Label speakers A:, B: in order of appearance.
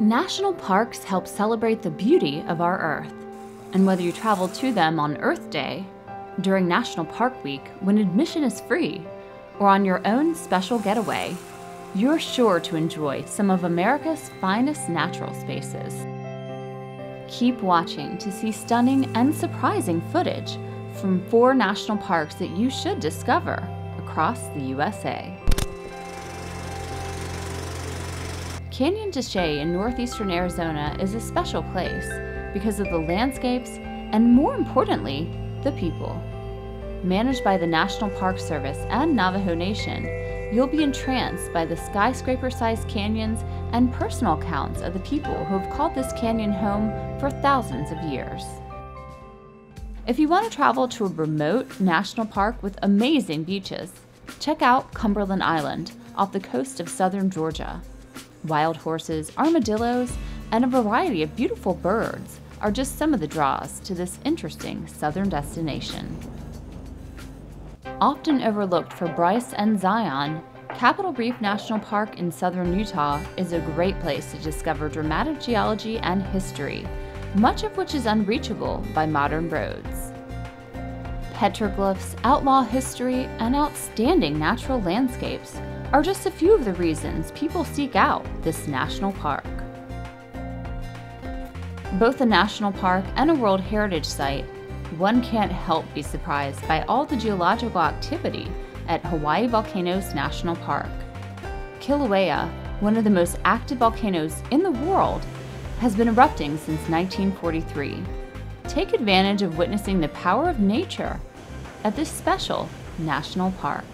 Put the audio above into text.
A: National parks help celebrate the beauty of our Earth. And whether you travel to them on Earth Day, during National Park Week when admission is free, or on your own special getaway, you're sure to enjoy some of America's finest natural spaces. Keep watching to see stunning and surprising footage from four national parks that you should discover across the USA. Canyon de Chelly in northeastern Arizona is a special place because of the landscapes and, more importantly, the people. Managed by the National Park Service and Navajo Nation, you'll be entranced by the skyscraper sized canyons and personal accounts of the people who have called this canyon home for thousands of years. If you want to travel to a remote national park with amazing beaches, check out Cumberland Island off the coast of southern Georgia. Wild horses, armadillos, and a variety of beautiful birds are just some of the draws to this interesting southern destination. Often overlooked for Bryce and Zion, Capitol Reef National Park in southern Utah is a great place to discover dramatic geology and history, much of which is unreachable by modern roads. Petroglyphs, outlaw history, and outstanding natural landscapes are just a few of the reasons people seek out this national park. Both a national park and a World Heritage Site, one can't help be surprised by all the geological activity at Hawaii Volcanoes National Park. Kilauea, one of the most active volcanoes in the world, has been erupting since 1943. Take advantage of witnessing the power of nature at this special national park.